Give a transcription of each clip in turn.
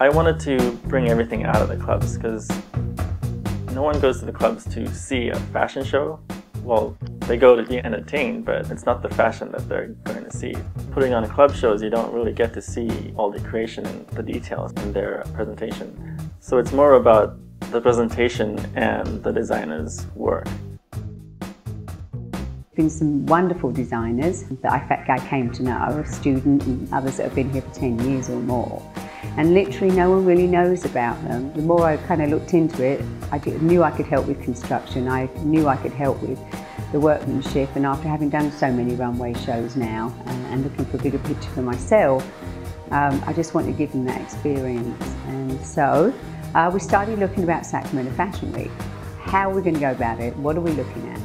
I wanted to bring everything out of the clubs because no one goes to the clubs to see a fashion show. Well, they go to be entertained, but it's not the fashion that they're going to see. Putting on club shows, you don't really get to see all the creation and the details in their presentation. So it's more about the presentation and the designer's work been some wonderful designers that I, I came to know, a student and others that have been here for 10 years or more. And literally no one really knows about them. The more I kind of looked into it, I knew I could help with construction, I knew I could help with the workmanship and after having done so many runway shows now and, and looking for a bigger picture for myself, um, I just wanted to give them that experience. And so uh, we started looking about Sacramento Fashion Week. How are we going to go about it? What are we looking at?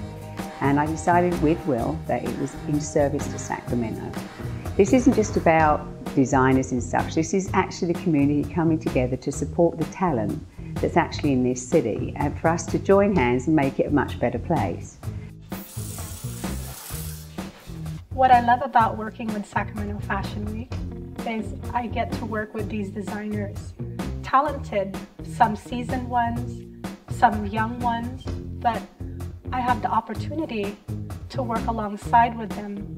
And I decided with Will that it was in service to Sacramento. This isn't just about designers and such, this is actually the community coming together to support the talent that's actually in this city and for us to join hands and make it a much better place. What I love about working with Sacramento Fashion Week is I get to work with these designers. Talented, some seasoned ones, some young ones, but I have the opportunity to work alongside with them,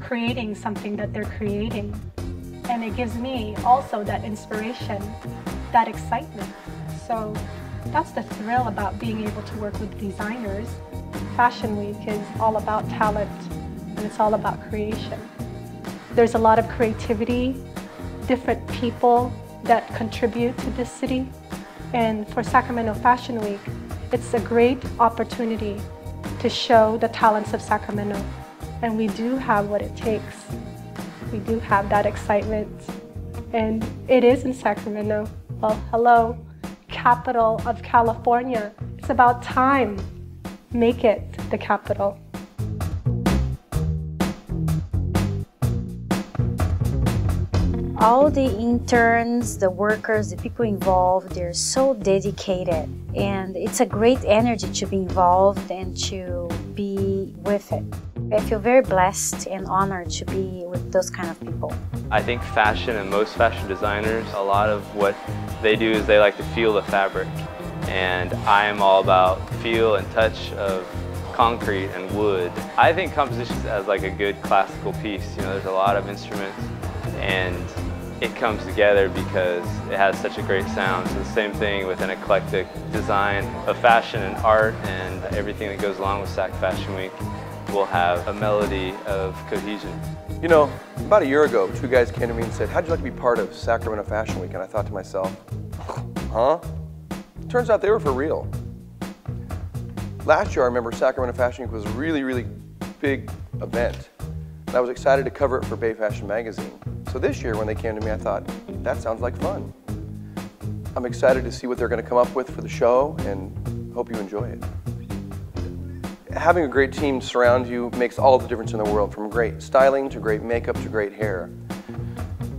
creating something that they're creating. And it gives me also that inspiration, that excitement. So that's the thrill about being able to work with designers. Fashion Week is all about talent and it's all about creation. There's a lot of creativity, different people that contribute to this city. And for Sacramento Fashion Week, it's a great opportunity to show the talents of Sacramento. And we do have what it takes. We do have that excitement. And it is in Sacramento. Well, hello, capital of California. It's about time. Make it the capital. all the interns, the workers, the people involved, they're so dedicated. And it's a great energy to be involved and to be with it. I feel very blessed and honored to be with those kind of people. I think fashion and most fashion designers, a lot of what they do is they like to feel the fabric. And I am all about feel and touch of concrete and wood. I think compositions as like a good classical piece. You know, there's a lot of instruments and it comes together because it has such a great sound. So the same thing with an eclectic design of fashion and art and everything that goes along with SAC Fashion Week will have a melody of cohesion. You know, about a year ago, two guys came to me and said, how'd you like to be part of Sacramento Fashion Week? And I thought to myself, huh? Turns out they were for real. Last year, I remember Sacramento Fashion Week was a really, really big event. And I was excited to cover it for Bay Fashion Magazine. So this year when they came to me, I thought, that sounds like fun. I'm excited to see what they're going to come up with for the show and hope you enjoy it. Having a great team surround you makes all the difference in the world, from great styling to great makeup to great hair.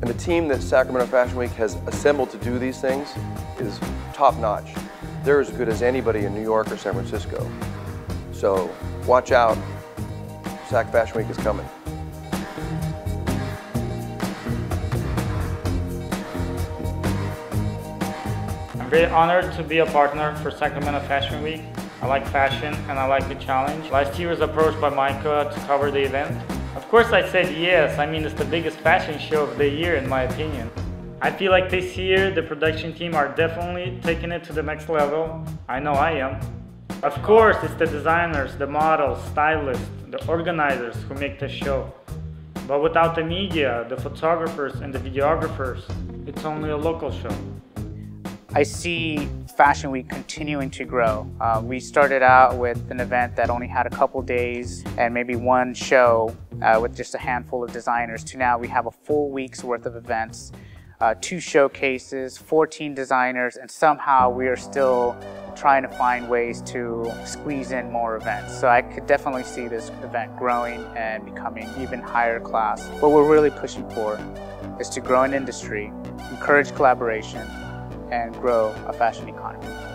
And the team that Sacramento Fashion Week has assembled to do these things is top notch. They're as good as anybody in New York or San Francisco. So watch out, Sac Fashion Week is coming. I'm very honored to be a partner for Sacramento Fashion Week. I like fashion and I like the challenge. Last year was approached by Micah to cover the event. Of course I said yes, I mean it's the biggest fashion show of the year in my opinion. I feel like this year the production team are definitely taking it to the next level. I know I am. Of course it's the designers, the models, stylists, the organizers who make the show. But without the media, the photographers and the videographers, it's only a local show. I see Fashion Week continuing to grow. Uh, we started out with an event that only had a couple days and maybe one show uh, with just a handful of designers to now we have a full week's worth of events, uh, two showcases, 14 designers, and somehow we are still trying to find ways to squeeze in more events. So I could definitely see this event growing and becoming even higher class. What we're really pushing for is to grow an industry, encourage collaboration, and grow a fashion economy.